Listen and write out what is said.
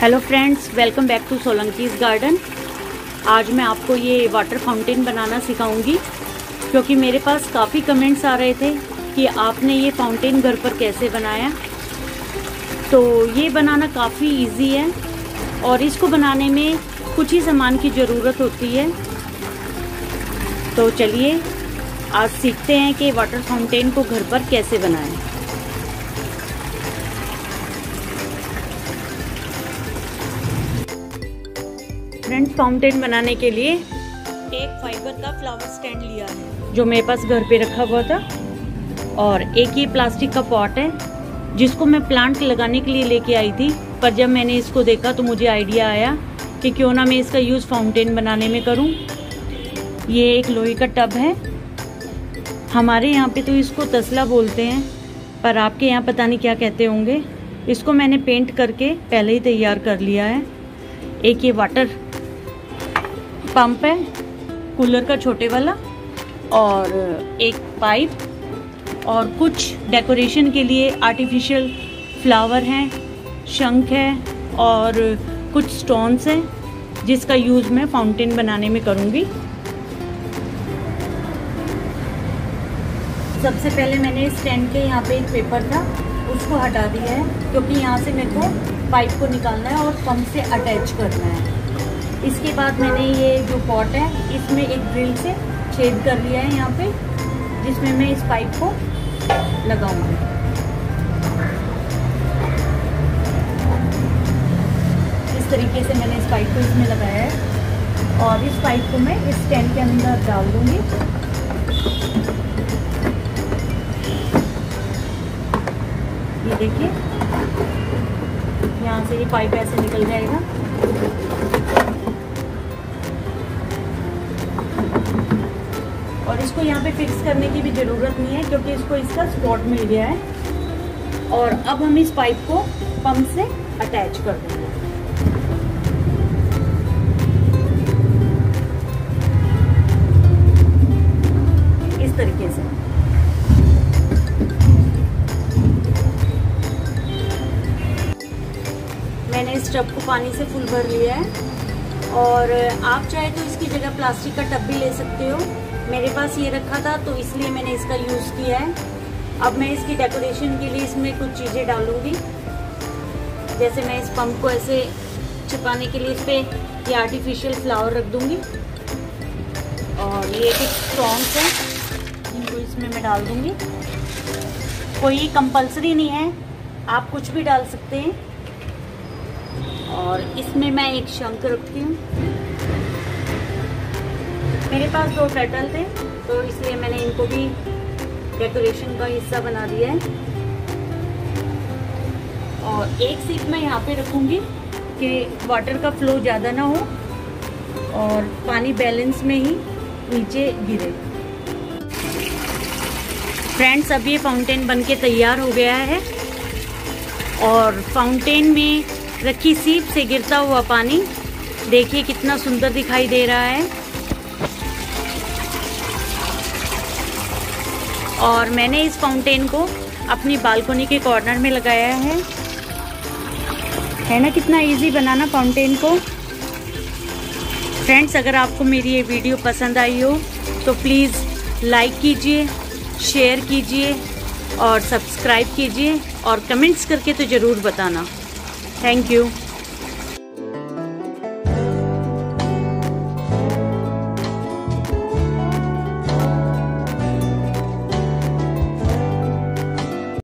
Hello friends welcome back to Solanki's garden आज मैं आपको ये वाटर फाउंटेन बनाना सिखाऊँगी, क्योंकि मेरे पास काफ़ी कमेंट्स आ रहे थे कि आपने ये फाउंटेन घर पर कैसे बनाया। तो ये बनाना काफ़ी इजी है और इसको बनाने में कुछ ही सामान की ज़रूरत होती है। तो चलिए, आज सीखते हैं कि वाटर फाउंटेन को घर पर कैसे बनाएँ। फ्रेंड्स फाउंटेन बनाने के लिए एक फाइबर का फ्लावर स्टैंड लिया है। जो मेरे पास घर पे रखा हुआ था। और एक ये प्लास्टिक का पॉट है जिसको मैं प्लांट लगाने के लिए लेके आई थी। पर जब मैंने इसको देखा तो मुझे आइडिया आया कि क्यों ना मैं इसका यूज़ फाउंटेन बनाने में करूँ। ये एक लोहे का टब है। हमारे यहाँ पे तो इसको तसला बोलते हैं पर आपके यहाँ पता नहीं क्या कहते होंगे। इसको मैंने पेंट करके पहले ही तैयार कर लिया है। एक ये वाटर पंप है, कूलर का छोटे वाला और एक पाइप और कुछ डेकोरेशन के लिए आर्टिफिशियल फ्लावर हैं, शंख है और कुछ स्टोन्स हैं, जिसका यूज़ मैं फाउंटेन बनाने में करूँगी। सबसे पहले मैंने स्टैंड के यहाँ पे एक पेपर था, उसको हटा दिया है, क्योंकि यहाँ से मेरे को पाइप को निकालना है और पंप से अटैच करना है। इसके बाद मैंने ये जो पॉट है, इसमें एक ड्रिल से छेद कर लिया है यहाँ पे, जिसमें मैं इस पाइप को लगाऊँगी। इस तरीके से मैंने इस पाइप को इसमें लगाया है। और इस पाइप को मैं इस स्टैंड के अंदर डाल दूँगी। ये देखिए, यहाँ से ये पाइप ऐसे निकल जाएगा। इसको यहाँ पे फिक्स करने की भी ज़रूरत नहीं है, क्योंकि इसको इसका स्पॉट मिल गया है। और अब हम इस पाइप को पंप से अटैच कर देंगे। इस तरीके से। मैंने इस टब को पानी से फुल भर लिया है। और आप चाहे तो इसकी जगह प्लास्टिक का टब भी ले सकते हो। मेरे पास ये रखा था तो इसलिए मैंने इसका यूज़ किया है। अब मैं इसकी डेकोरेशन के लिए इसमें कुछ चीज़ें डालूँगी। जैसे मैं इस पंप को ऐसे छिपाने के लिए इस पर ये आर्टिफिशियल फ्लावर रख दूँगी। और ये कुछ स्टॉन्स हैं, इनको इसमें मैं डाल दूँगी। कोई कंपलसरी नहीं है, आप कुछ भी डाल सकते हैं। और इसमें मैं एक शंख रखती हूँ। मेरे पास दो पेटल थे तो इसलिए मैंने इनको भी डेकोरेशन का हिस्सा बना दिया है। और एक सीट मैं यहाँ पे रखूँगी कि वाटर का फ्लो ज़्यादा ना हो और पानी बैलेंस में ही नीचे गिरे। फ्रेंड्स अब ये फाउंटेन बनके तैयार हो गया है और फाउंटेन में रखी, सीप से गिरता हुआ पानी। देखिए कितना सुंदर दिखाई दे रहा है। और मैंने इस फाउंटेन को अपनी बालकोनी के कॉर्नर में लगाया है। है ना? कितना इजी बनाना फाउंटेन को। फ्रेंड्स अगर आपको मेरी ये वीडियो पसंद आई हो तो प्लीज़ लाइक कीजिए शेयर कीजिए और सब्सक्राइब कीजिए और कमेंट्स करके तो ज़रूर बताना। Thank you